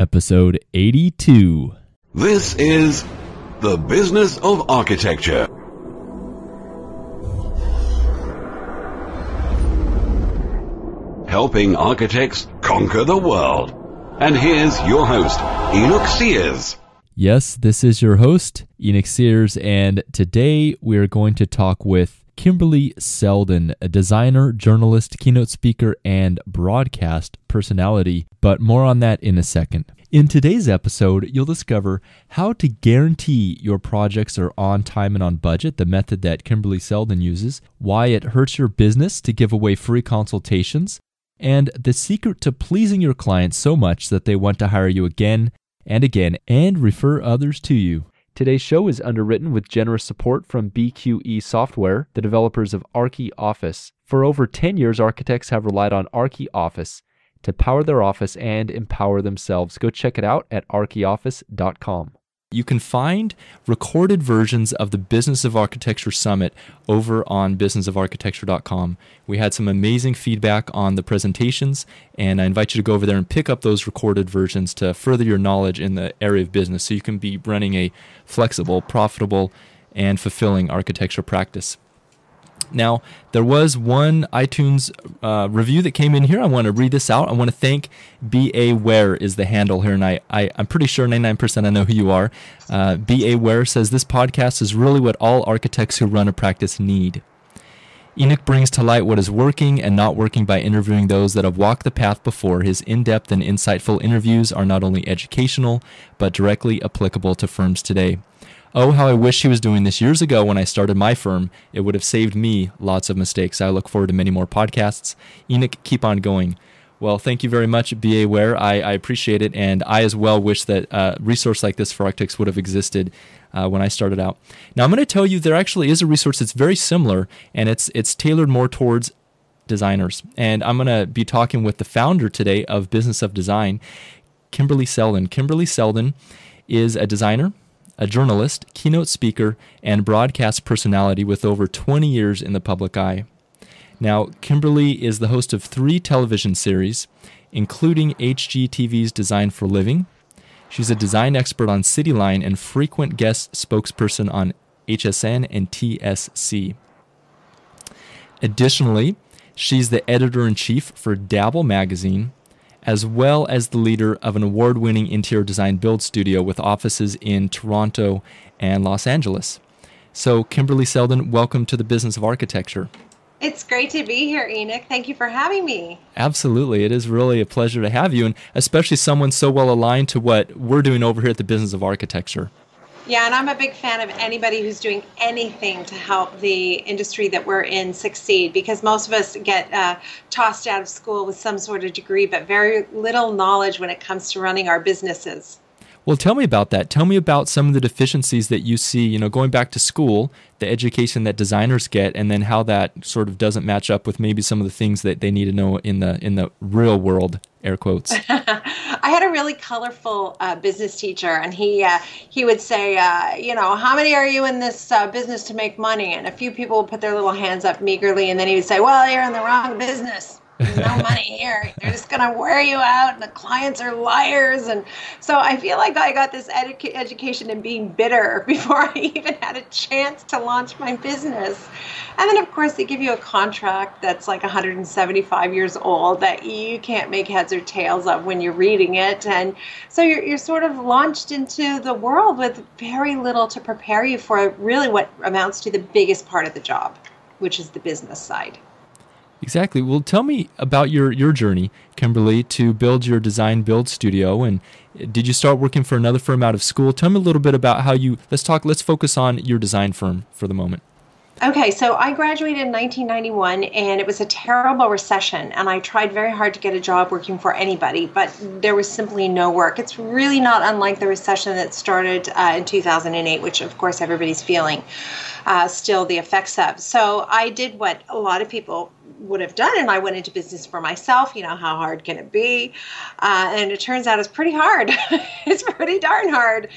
episode 82. This is The Business of Architecture. Helping architects conquer the world. And here's your host, Enoch Sears. Yes, this is your host, Enoch Sears, and today we are going to talk with Kimberley Seldon, a designer, journalist, keynote speaker, and broadcast personality. But more on that in a second. In today's episode, you'll discover how to guarantee your projects are on time and on budget, the method that Kimberley Seldon uses, why it hurts your business to give away free consultations, and the secret to pleasing your clients so much that they want to hire you again and again and refer others to you. Today's show is underwritten with generous support from BQE Software, the developers of ArchiOffice. For over 10 years, architects have relied on ArchiOffice to power their office and empower themselves. Go check it out at archioffice.com. You can find recorded versions of the Business of Architecture Summit over on businessofarchitecture.com. We had some amazing feedback on the presentations, and I invite you to go over there and pick up those recorded versions to further your knowledge in the area of business so you can be running a flexible, profitable, and fulfilling architecture practice. Now, there was one iTunes uh, review that came in here. I want to read this out. I want to thank B.A. Ware is the handle here, and I, I, am pretty sure 99% I know who you are. Uh, B.A. Ware says this podcast is really what all architects who run a practice need. Enoch brings to light what is working and not working by interviewing those that have walked the path before. His in depth and insightful interviews are not only educational, but directly applicable to firms today. Oh, how I wish he was doing this years ago when I started my firm. It would have saved me lots of mistakes. I look forward to many more podcasts. Enoch, keep on going. Well, thank you very much, BA Ware. I, I appreciate it. And I as well wish that a resource like this for architects would have existed uh, when I started out. Now, I'm going to tell you there actually is a resource that's very similar, and it's, it's tailored more towards designers. And I'm going to be talking with the founder today of Business of Design, Kimberley Seldon. Kimberley Seldon is a designer a journalist, keynote speaker, and broadcast personality with over 20 years in the public eye. Now, Kimberley is the host of three television series, including HGTV's Design for Living. She's a design expert on Cityline and frequent guest spokesperson on HSN and TSC. Additionally, she's the editor in chief for Dabble magazine as well as the leader of an award winning interior design build studio with offices in Toronto and Los Angeles. So, Kimberley Seldon, welcome to the business of architecture. It's great to be here, Enoch. Thank you for having me. Absolutely. It is really a pleasure to have you, and especially someone so well aligned to what we're doing over here at the business of architecture. Yeah, and I'm a big fan of anybody who's doing anything to help the industry that we're in succeed because most of us get uh, tossed out of school with some sort of degree, but very little knowledge when it comes to running our businesses. Well, tell me about that. Tell me about some of the deficiencies that you see, you know, going back to school, the education that designers get, and then how that sort of doesn't match up with maybe some of the things that they need to know in the in the real world, air quotes. I had a really colorful uh, business teacher, and he uh, he would say, uh, you know, how many are you in this uh, business to make money? And a few people would put their little hands up meagerly, and then he would say, well, you're in the wrong business. No money here. They're just going to wear you out, and the clients are liars. And so I feel like I got this edu- education in being bitter before I even had a chance to launch my business. And then, of course, they give you a contract that's like 175 years old that you can't make heads or tails of when you're reading it. And so you're, you're sort of launched into the world with very little to prepare you for really what amounts to the biggest part of the job, which is the business side. Exactly. Well, tell me about your your journey, Kimberley, to build your design build studio. And did you start working for another firm out of school? Tell me a little bit about how you. Let's talk. Let's focus on your design firm for the moment. Okay, so I graduated in 1991 and it was a terrible recession. And I tried very hard to get a job working for anybody, but there was simply no work. It's really not unlike the recession that started uh, in 2008, which of course everybody's feeling uh, still the effects of. So I did what a lot of people would have done. And I went into business for myself. You know, how hard can it be? Uh, and it turns out it's pretty hard. it's pretty darn hard.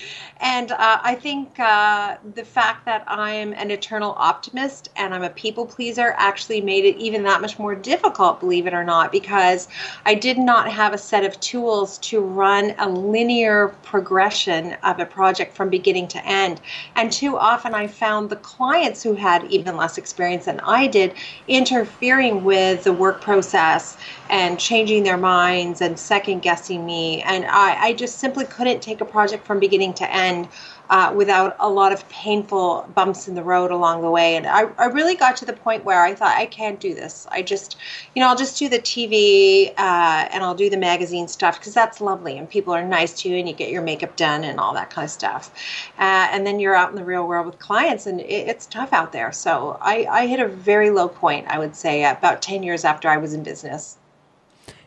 And uh, I think uh, the fact that I'm an eternal optimist and I'm a people pleaser actually made it even that much more difficult, believe it or not, because I did not have a set of tools to run a linear progression of a project from beginning to end. And too often I found the clients who had even less experience than I did interfering with the work process and changing their minds and second guessing me. And I, I just simply couldn't take a project from beginning to end uh, without a lot of painful bumps in the road along the way. And I, I really got to the point where I thought, I can't do this. I just, you know, I'll just do the TV uh, and I'll do the magazine stuff because that's lovely and people are nice to you and you get your makeup done and all that kind of stuff. Uh, and then you're out in the real world with clients and it, it's tough out there. So I, I hit a very low point, I would say, about 10 years after I was in business.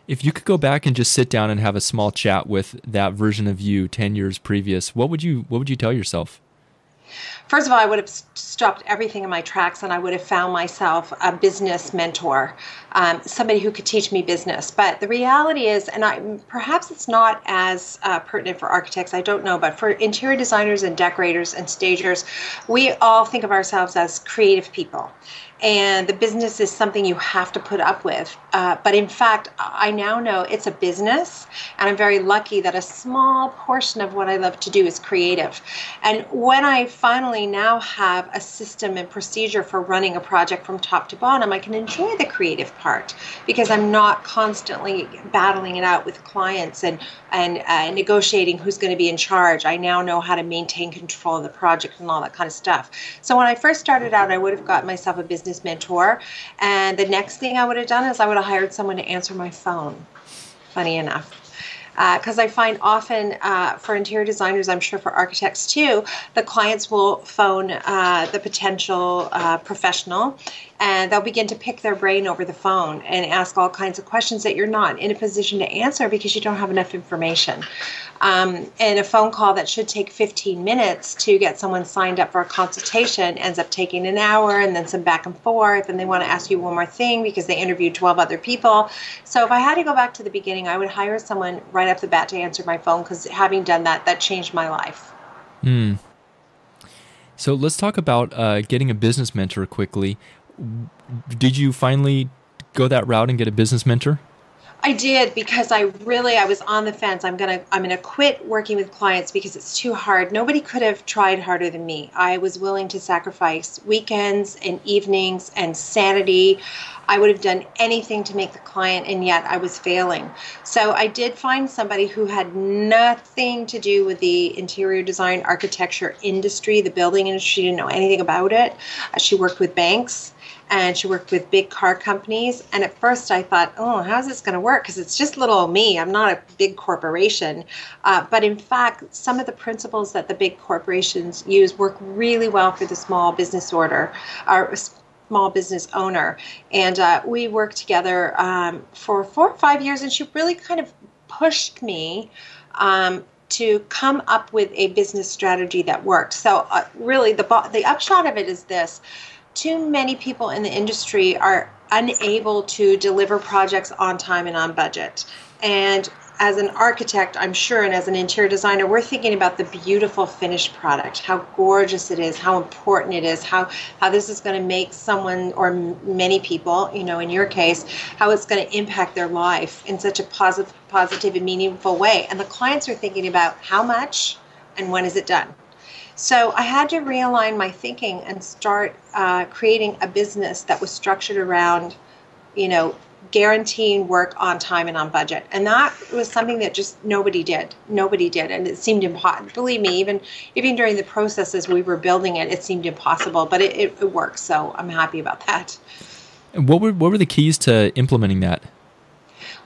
If you could go back and just sit down and have a small chat with that version of you 10 years previous, what would you what would you tell yourself? First of all, I would have stopped everything in my tracks and I would have found myself a business mentor, um, somebody who could teach me business. But the reality is, and I, perhaps it's not as uh, pertinent for architects, I don't know, but for interior designers and decorators and stagers, we all think of ourselves as creative people and the business is something you have to put up with. Uh, but in fact, I now know it's a business, and I'm very lucky that a small portion of what I love to do is creative. And when I finally now have a system and procedure for running a project from top to bottom, I can enjoy the creative part because I'm not constantly battling it out with clients and and uh, negotiating who's going to be in charge. I now know how to maintain control of the project and all that kind of stuff. So when I first started out, I would have got myself a business mentor. And the next thing I would have done is I would have hired someone to answer my phone. Funny enough because uh, I find often uh, for interior designers, I'm sure for architects too, the clients will phone uh, the potential uh, professional and they'll begin to pick their brain over the phone and ask all kinds of questions that you're not in a position to answer because you don't have enough information. Um, and a phone call that should take 15 minutes to get someone signed up for a consultation ends up taking an hour and then some back and forth and they want to ask you one more thing because they interviewed 12 other people. So if i had to go back to the beginning i would hire someone right off the bat to answer my phone because having done that that changed my life. Mm. so let's talk about uh, getting a business mentor quickly. Did you finally go that route and get a business mentor I did because I really I was on the fence. I'm gonna I'm gonna quit working with clients because it's too hard. Nobody could have tried harder than me. I was willing to sacrifice weekends and evenings and sanity. I would have done anything to make the client, and yet I was failing. So I did find somebody who had nothing to do with the interior design architecture industry, the building industry. She didn't know anything about it. Uh, she worked with banks and she worked with big car companies. And at first I thought, oh, how's this going to work? Because it's just little me. I'm not a big corporation. Uh, but in fact, some of the principles that the big corporations use work really well for the small business order or small business owner. And uh, we worked together um, for four or five years, and she really kind of pushed me. Um, to come up with a business strategy that worked. So, uh, really, the the upshot of it is this: too many people in the industry are unable to deliver projects on time and on budget. And as an architect, I'm sure, and as an interior designer, we're thinking about the beautiful finished product, how gorgeous it is, how important it is, how, how this is going to make someone or many people, you know, in your case, how it's going to impact their life in such a positive, positive and meaningful way. And the clients are thinking about how much and when is it done. So I had to realign my thinking and start uh, creating a business that was structured around, you know, guaranteeing work on time and on budget. And that was something that just nobody did. Nobody did, and it seemed impossible. Believe me, even even during the processes we were building it, it seemed impossible. But it, it, it works, so I'm happy about that. And what were what were the keys to implementing that?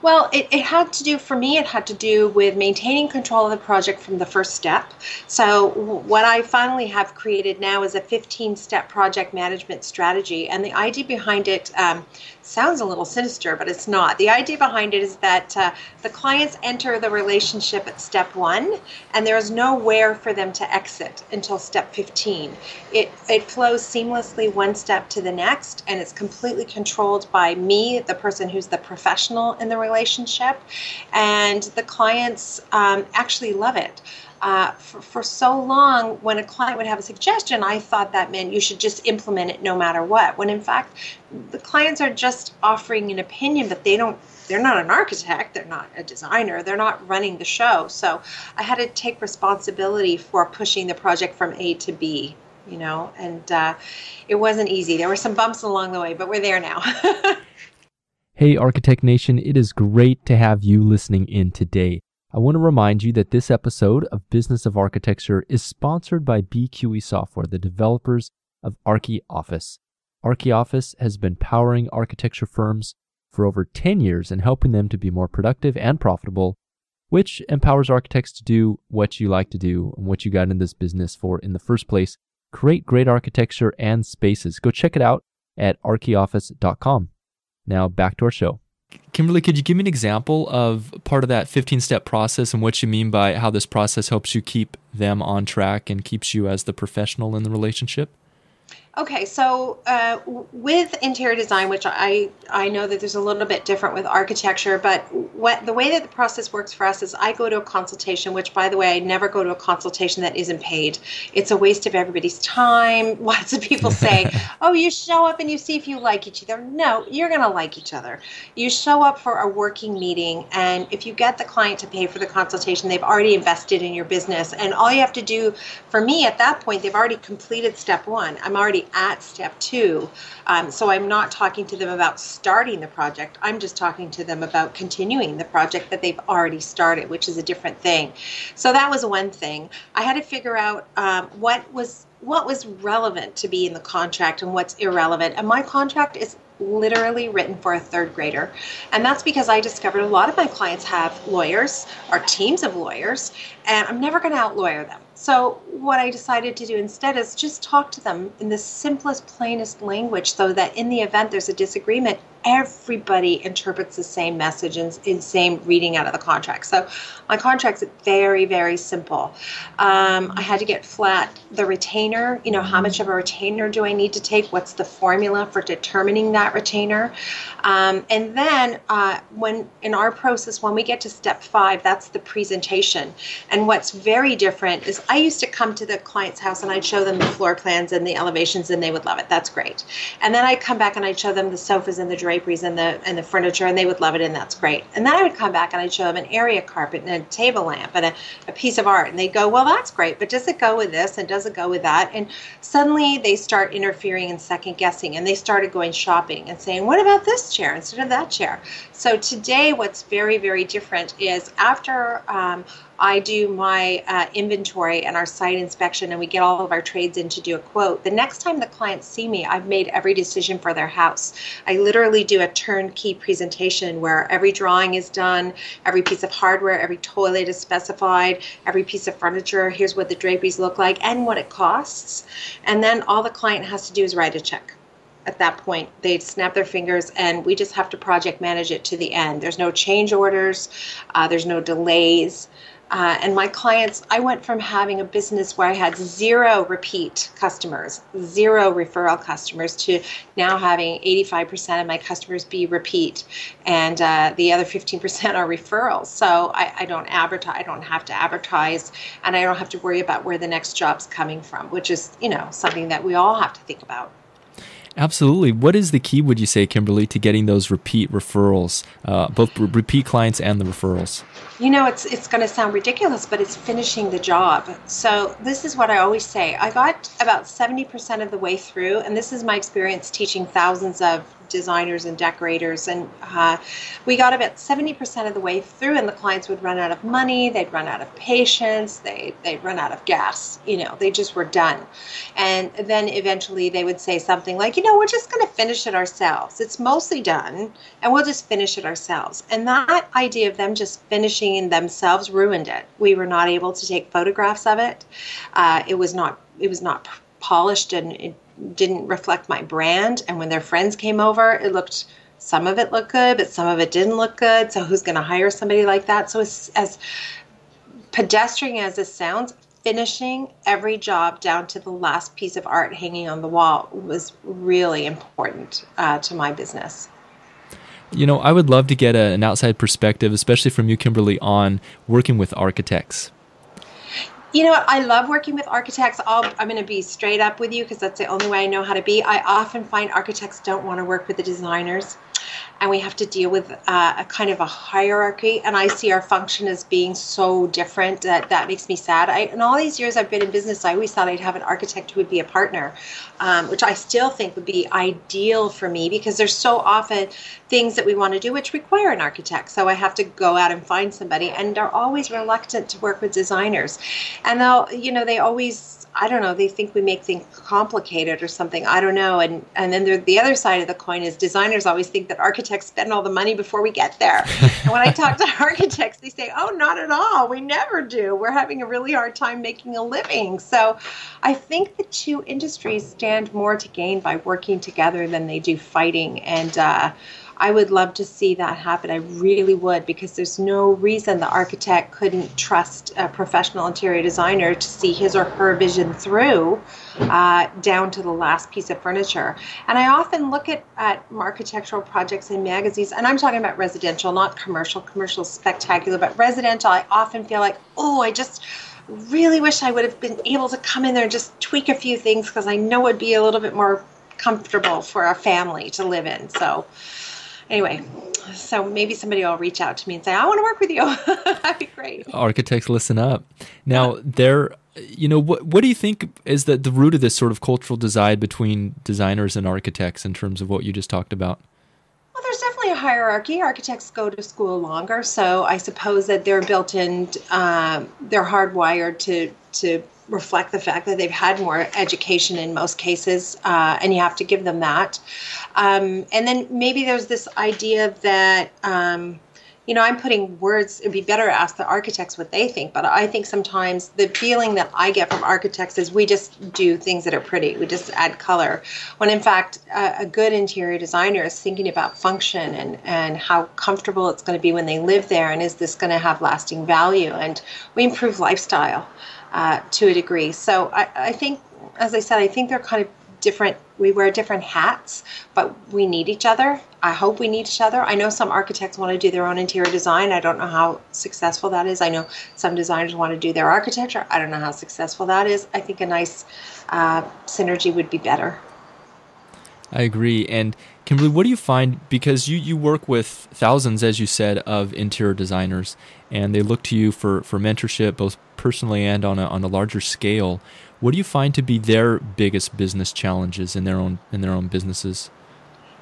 Well, it, it had to do, for me, it had to do with maintaining control of the project from the first step. So, what I finally have created now is a 15 step project management strategy. And the idea behind it um, sounds a little sinister, but it's not. The idea behind it is that uh, the clients enter the relationship at step one, and there is nowhere for them to exit until step 15. It, it flows seamlessly one step to the next, and it's completely controlled by me, the person who's the professional in the relationship, and the clients um, actually love it. Uh, for, for so long, when a client would have a suggestion, I thought that meant you should just implement it no matter what. When in fact, the clients are just offering an opinion, but they don't. They're not an architect. They're not a designer. They're not running the show. So I had to take responsibility for pushing the project from A to B. You know, and uh, it wasn't easy. There were some bumps along the way, but we're there now. hey, Architect Nation! It is great to have you listening in today. I want to remind you that this episode of Business of Architecture is sponsored by BQE Software, the developers of ArchiOffice. ArchiOffice has been powering architecture firms for over 10 years and helping them to be more productive and profitable, which empowers architects to do what you like to do and what you got in this business for in the first place. Create great architecture and spaces. Go check it out at archioffice.com. Now back to our show. Kimberley, could you give me an example of part of that 15 step process and what you mean by how this process helps you keep them on track and keeps you as the professional in the relationship? Okay, so uh, with interior design, which I I know that there's a little bit different with architecture, but what the way that the process works for us is I go to a consultation, which by the way I never go to a consultation that isn't paid. It's a waste of everybody's time. Lots of people say, "Oh, you show up and you see if you like each other." No, you're gonna like each other. You show up for a working meeting, and if you get the client to pay for the consultation, they've already invested in your business, and all you have to do for me at that point, they've already completed step one. I'm already at step two. Um, so I'm not talking to them about starting the project. I'm just talking to them about continuing the project that they've already started, which is a different thing. So that was one thing. I had to figure out um, what was what was relevant to be in the contract and what's irrelevant. And my contract is literally written for a third grader. And that's because I discovered a lot of my clients have lawyers or teams of lawyers, and I'm never going to outlawyer them. So, what I decided to do instead is just talk to them in the simplest, plainest language so that in the event there's a disagreement, everybody interprets the same message and, in same reading out of the contract. So, my contract's very, very simple. Um, I had to get flat the retainer, you know, how much of a retainer do I need to take? What's the formula for determining that retainer? Um, and then, uh, when in our process, when we get to step five, that's the presentation. And what's very different is I used to come to the client's house and I'd show them the floor plans and the elevations and they would love it. That's great. And then I'd come back and I'd show them the sofas and the draperies and the and the furniture and they would love it and that's great. And then I would come back and I'd show them an area carpet and a table lamp and a, a piece of art and they'd go, Well that's great, but does it go with this and does it go with that? And suddenly they start interfering and second guessing and they started going shopping and saying, What about this chair instead of that chair? So today what's very, very different is after um, I do my uh, inventory and our site inspection, and we get all of our trades in to do a quote. The next time the clients see me, I've made every decision for their house. I literally do a turnkey presentation where every drawing is done, every piece of hardware, every toilet is specified, every piece of furniture, here's what the draperies look like, and what it costs. And then all the client has to do is write a check at that point they snap their fingers and we just have to project manage it to the end there's no change orders uh, there's no delays uh, and my clients, I went from having a business where I had zero repeat customers, zero referral customers, to now having 85% of my customers be repeat, and uh, the other 15% are referrals. So I, I don't advertise, I don't have to advertise, and I don't have to worry about where the next job's coming from, which is, you know, something that we all have to think about. Absolutely. What is the key, would you say, Kimberley, to getting those repeat referrals, uh, both repeat clients and the referrals? You know, it's it's going to sound ridiculous, but it's finishing the job. So this is what I always say. I got about seventy percent of the way through, and this is my experience teaching thousands of designers and decorators, and uh, we got about seventy percent of the way through, and the clients would run out of money, they'd run out of patience, they they'd run out of gas. You know, they just were done, and then eventually they would say something like, you know, we're just going to finish it ourselves. It's mostly done, and we'll just finish it ourselves. And that idea of them just finishing themselves ruined it. We were not able to take photographs of it. Uh, it was not it was not polished and it didn't reflect my brand. And when their friends came over, it looked some of it looked good, but some of it didn't look good. So who's going to hire somebody like that? So as, as pedestrian as this sounds, finishing every job down to the last piece of art hanging on the wall was really important uh, to my business. You know, I would love to get a, an outside perspective, especially from you, Kimberley, on working with architects. You know, I love working with architects. i am going to be straight up with you because that's the only way I know how to be. I often find architects don't want to work with the designers and we have to deal with uh, a kind of a hierarchy. And I see our function as being so different that that makes me sad. I, in all these years I've been in business, I always thought I'd have an architect who would be a partner, um, which I still think would be ideal for me because there's so often things that we want to do which require an architect. So I have to go out and find somebody, and they're always reluctant to work with designers. And they'll, you know, they always I don't know, they think we make things complicated or something. I don't know. And and then the other side of the coin is designers always think that architects spend all the money before we get there. and when I talk to architects, they say, "Oh, not at all. We never do. We're having a really hard time making a living." So, I think the two industries stand more to gain by working together than they do fighting. And uh, I would love to see that happen. I really would because there's no reason the architect couldn't trust a professional interior designer to see his or her vision through uh, down to the last piece of furniture. And I often look at, at architectural projects in magazines, and I'm talking about residential, not commercial. Commercial spectacular, but residential, I often feel like, oh, I just really wish I would have been able to come in there and just tweak a few things because I know it'd be a little bit more comfortable for a family to live in. So, anyway, so maybe somebody will reach out to me and say, I want to work with you. That'd be great. Architects, listen up. Now, there, you know, what, what do you think is the, the root of this sort of cultural divide between designers and architects in terms of what you just talked about? Well, there's definitely a hierarchy. Architects go to school longer, so I suppose that they're built in, um, they're hardwired to to reflect the fact that they've had more education in most cases, uh, and you have to give them that. Um, and then maybe there's this idea that, um, you know, I'm putting words, it'd be better to ask the architects what they think, but I think sometimes the feeling that I get from architects is we just do things that are pretty, we just add color. When in fact, a, a good interior designer is thinking about function and, and how comfortable it's going to be when they live there, and is this going to have lasting value? And we improve lifestyle uh, to a degree. So I, I think, as I said, I think they're kind of different. We wear different hats but we need each other. I hope we need each other. I know some architects want to do their own interior design. I don't know how successful that is. I know some designers want to do their architecture. I don't know how successful that is. I think a nice uh, synergy would be better. I agree. And kimberley what do you find? Because you, you work with thousands as you said of interior designers and they look to you for, for mentorship both personally and on a, on a larger scale what do you find to be their biggest business challenges in their own in their own businesses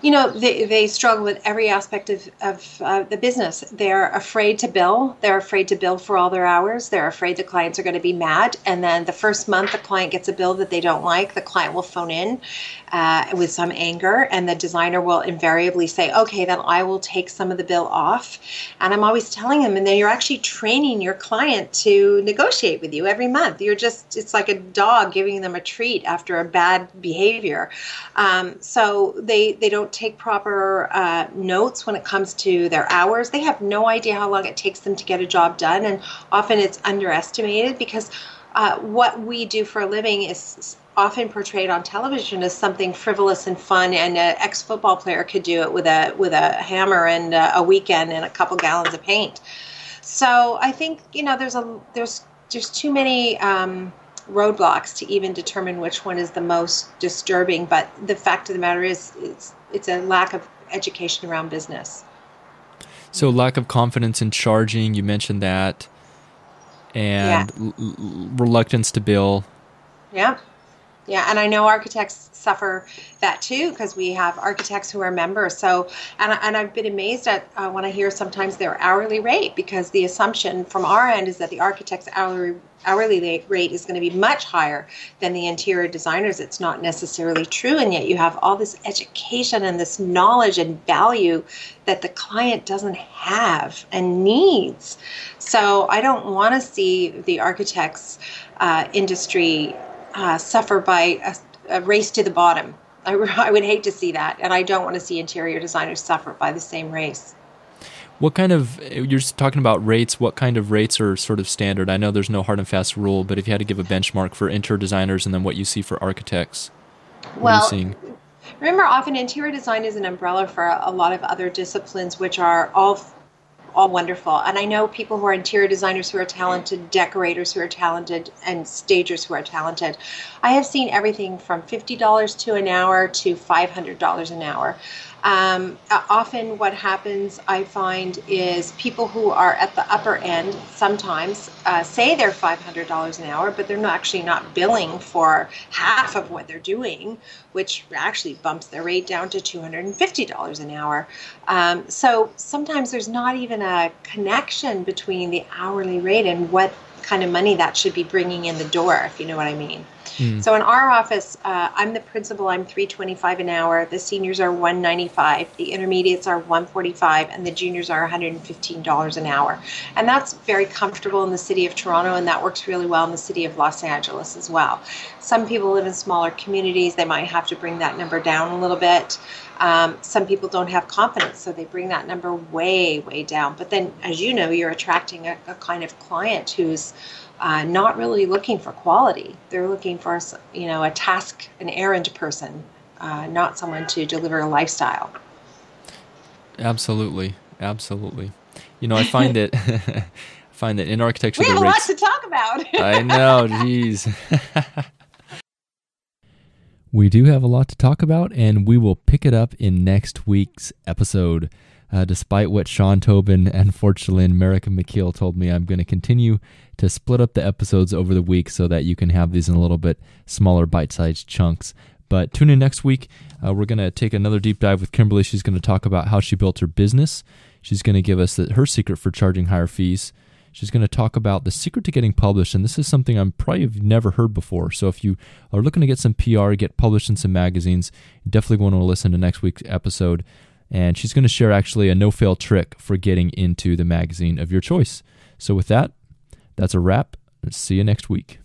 you know they, they struggle with every aspect of, of uh, the business. They're afraid to bill. They're afraid to bill for all their hours. They're afraid the clients are going to be mad. And then the first month the client gets a bill that they don't like. The client will phone in uh, with some anger. And the designer will invariably say okay then i will take some of the bill off. And i'm always telling them and then you're actually training your client to negotiate with you every month. You're just it's like a dog giving them a treat after a bad behavior. Um, so they they don't don't take proper uh, notes when it comes to their hours. They have no idea how long it takes them to get a job done, and often it's underestimated because uh, what we do for a living is often portrayed on television as something frivolous and fun, and an ex-football player could do it with a with a hammer and a weekend and a couple gallons of paint. So I think you know there's a there's there's too many. Um, roadblocks to even determine which one is the most disturbing. But the fact of the matter is, it's it's a lack of education around business. So lack of confidence in charging, you mentioned that, and yeah. reluctance to bill. Yeah. Yeah, and I know architects suffer that too because we have architects who are members. So, and, and I've been amazed at uh, when I hear sometimes their hourly rate because the assumption from our end is that the architect's hourly hourly rate is going to be much higher than the interior designers. It's not necessarily true, and yet you have all this education and this knowledge and value that the client doesn't have and needs. So I don't want to see the architects uh, industry uh, suffer by a, a, race to the bottom. I, I would hate to see that, and I don't want to see interior designers suffer by the same race. What kind of you're talking about rates? What kind of rates are sort of standard? I know there's no hard and fast rule, but if you had to give a benchmark for interior designers and then what you see for architects, well, remember often interior design is an umbrella for a lot of other disciplines, which are all all wonderful. And I know people who are interior designers who are talented, decorators who are talented, and stagers who are talented. I have seen everything from $50 to an hour to $500 an hour. Um, often, what happens, I find, is people who are at the upper end sometimes uh, say they're $500 an hour, but they're not actually not billing for half of what they're doing, which actually bumps their rate down to $250 an hour. Um, so sometimes there's not even a connection between the hourly rate and what kind of money that should be bringing in the door, if you know what I mean. Mm. So in our office, uh, I'm the principal. I'm 325 an hour. The seniors are 195. The intermediates are 145, and the juniors are 115 dollars an hour. And that's very comfortable in the city of Toronto, and that works really well in the city of Los Angeles as well. Some people live in smaller communities. They might have to bring that number down a little bit. Um, some people don't have confidence, so they bring that number way, way down. But then, as you know, you're attracting a, a kind of client who's uh, not really looking for quality. They're looking for, you know, a task, an errand person, uh, not someone to deliver a lifestyle. Absolutely, absolutely. You know, I find it. find that in architecture, we have a lot to talk about. I know, jeez. we do have a lot to talk about, and we will pick it up in next week's episode. Uh, despite what Sean Tobin and Fortunately America McKeel told me, I'm going to continue to split up the episodes over the week so that you can have these in a little bit smaller bite sized chunks. But tune in next week. Uh, we're going to take another deep dive with Kimberley. She's going to talk about how she built her business. She's going to give us the, her secret for charging higher fees. She's going to talk about the secret to getting published, and this is something I'm probably never heard before. So if you are looking to get some PR, get published in some magazines, definitely want to listen to next week's episode and she's going to share actually a no fail trick for getting into the magazine of your choice. So, with that, that's a wrap. See you next week.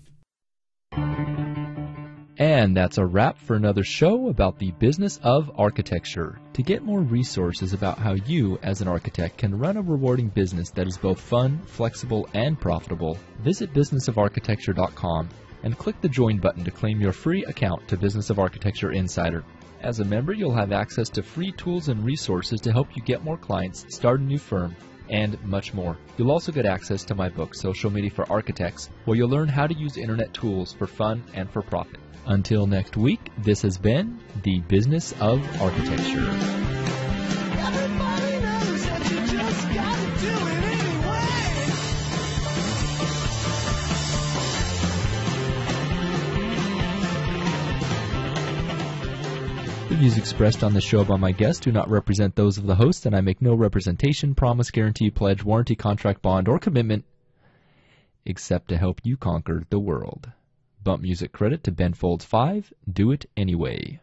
And that's a wrap for another show about the business of architecture. To get more resources about how you, as an architect, can run a rewarding business that is both fun, flexible, and profitable, visit businessofarchitecture.com and click the join button to claim your free account to Business of Architecture Insider. As a member, you'll have access to free tools and resources to help you get more clients, start a new firm, and much more. You'll also get access to my book, Social Media for Architects, where you'll learn how to use internet tools for fun and for profit. Until next week, this has been The Business of Architecture. Views expressed on the show by my guests do not represent those of the host, and I make no representation, promise, guarantee, pledge, warranty, contract, bond, or commitment except to help you conquer the world. Bump music credit to Ben Folds 5. Do it anyway.